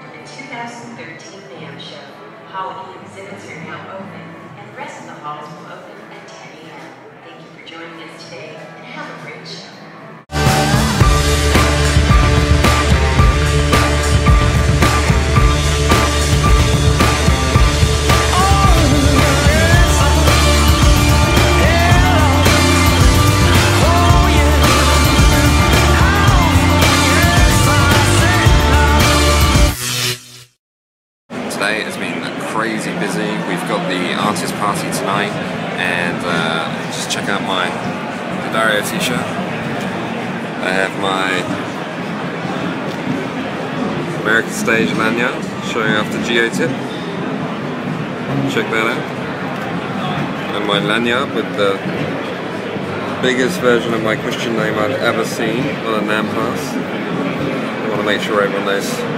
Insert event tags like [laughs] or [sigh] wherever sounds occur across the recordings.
the 2013 NAMM show. Hall E exhibits are now open, and the rest of the halls will open at 10 a.m. Thank you for joining us today, and have a great show. Today has been crazy busy. We've got the artist party tonight, and uh, just check out my Dario t-shirt. I have my American Stage lanyard showing off the Geotip. Check that out. And my lanyard with the biggest version of my Christian name I've ever seen on a NAMM pass. I want to make sure everyone knows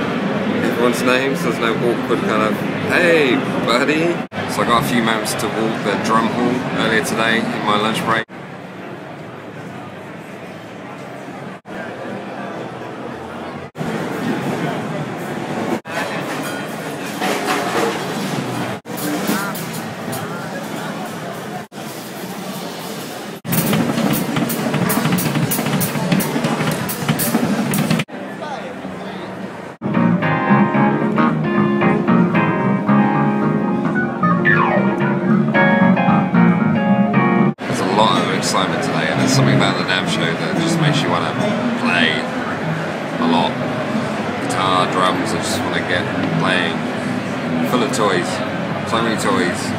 everyone's names. There's no awkward kind of, hey, buddy. So I got a few moments to walk the drum hall earlier today in my lunch break. Excitement today, and there's something about the NAMM show that just makes you want to play a lot. Guitar, drums, I just want to get playing. Full of toys. So many toys.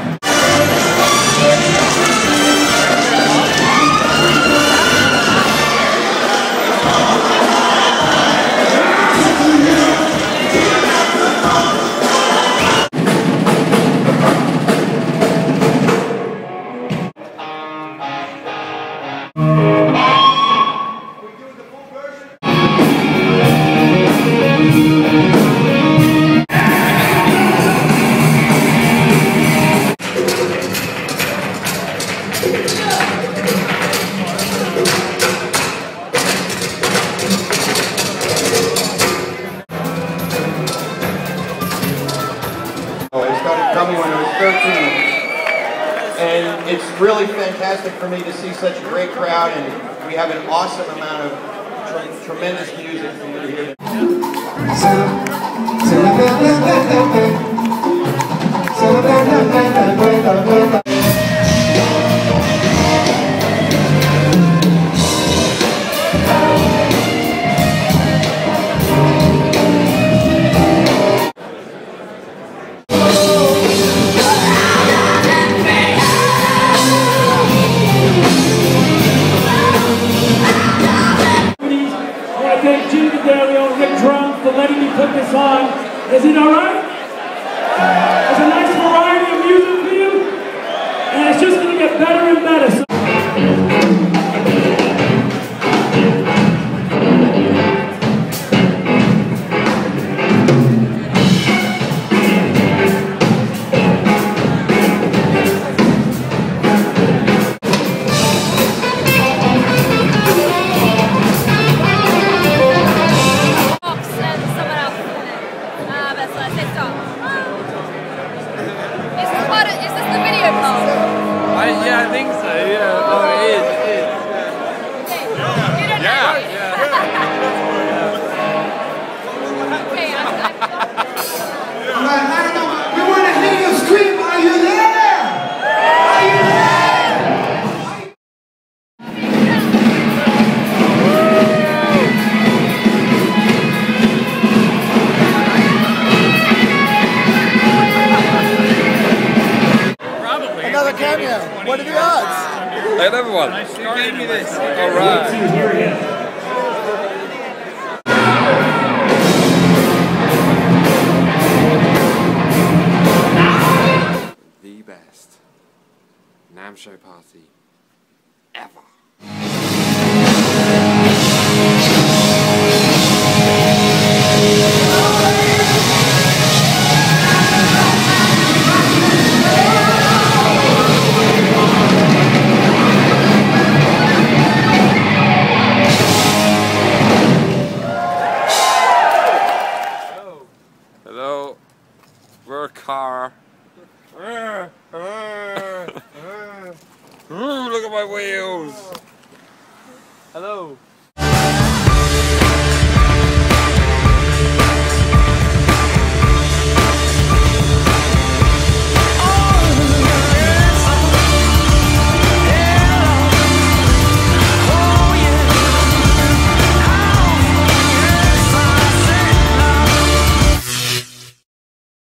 And it's really fantastic for me to see such a great crowd, and we have an awesome amount of tre- tremendous music for you Me put this on. Is it alright? It's part of, is this the video part? I, yeah, I think so. Yeah. Oh, it is. It is. Okay. You don't know. okay, [laughs] cameo. What are the odds? Hey, everyone. Who gave me this? All right. here again. The best NAMM show party ever. Rur car. [laughs] Look at my wheels. Hello.